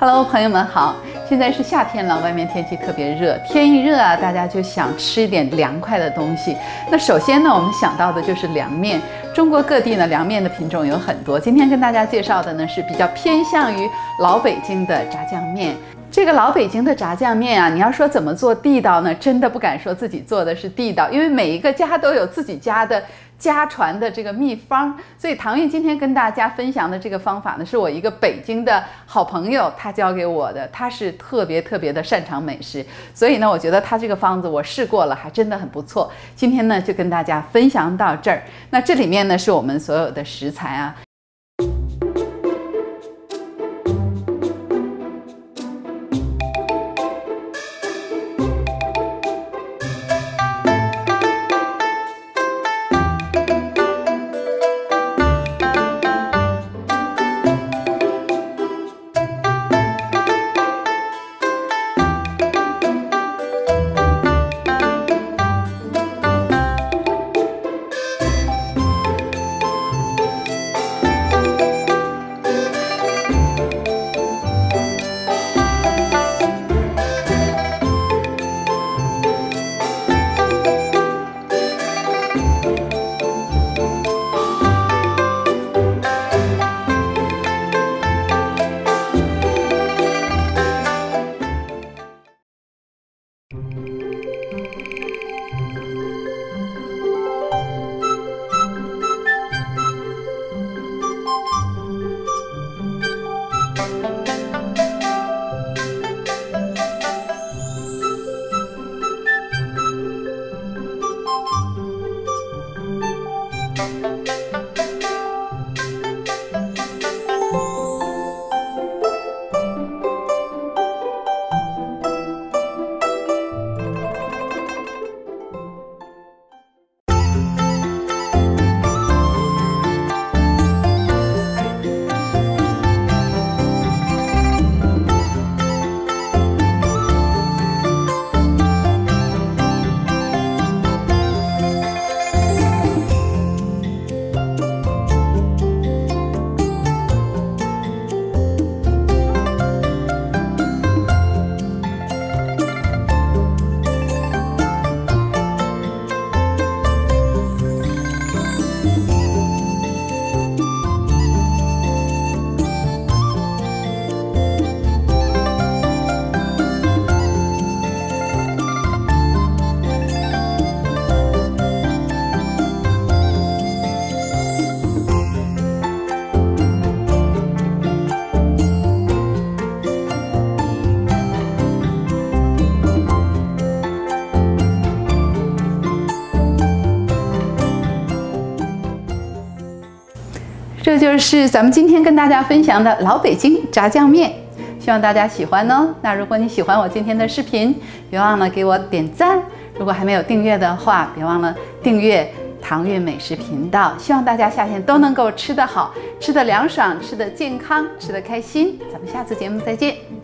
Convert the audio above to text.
Hello，朋友们好！现在是夏天了，外面天气特别热，天一热啊，大家就想吃一点凉快的东西。那首先呢，我们想到的就是凉面。中国各地呢，凉面的品种有很多。今天跟大家介绍的呢，是比较偏向于老北京的炸酱面。这个老北京的炸酱面啊，你要说怎么做地道呢？真的不敢说自己做的是地道，因为每一个家都有自己家的家传的这个秘方。所以唐韵今天跟大家分享的这个方法呢，是我一个北京的好朋友他教给我的，他是特别特别的擅长美食，所以呢，我觉得他这个方子我试过了，还真的很不错。今天呢，就跟大家分享到这儿。那这里面呢，是我们所有的食材啊。就是咱们今天跟大家分享的老北京炸酱面，希望大家喜欢哦。那如果你喜欢我今天的视频，别忘了给我点赞。如果还没有订阅的话，别忘了订阅唐韵美食频道。希望大家夏天都能够吃得好，吃得凉爽，吃得健康，吃得开心。咱们下次节目再见。